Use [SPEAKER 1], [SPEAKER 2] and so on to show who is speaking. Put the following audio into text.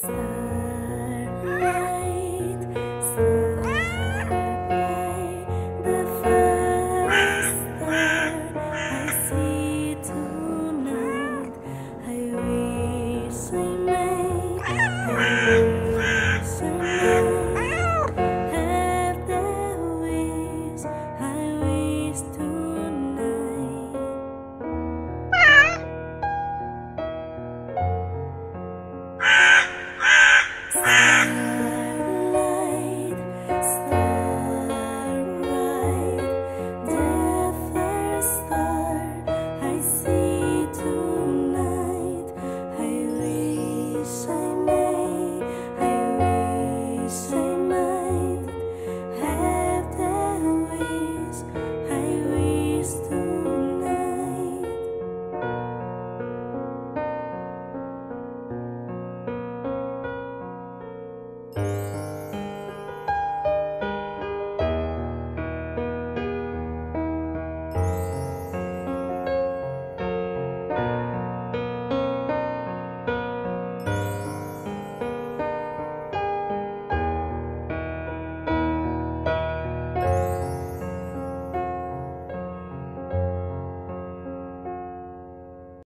[SPEAKER 1] sun.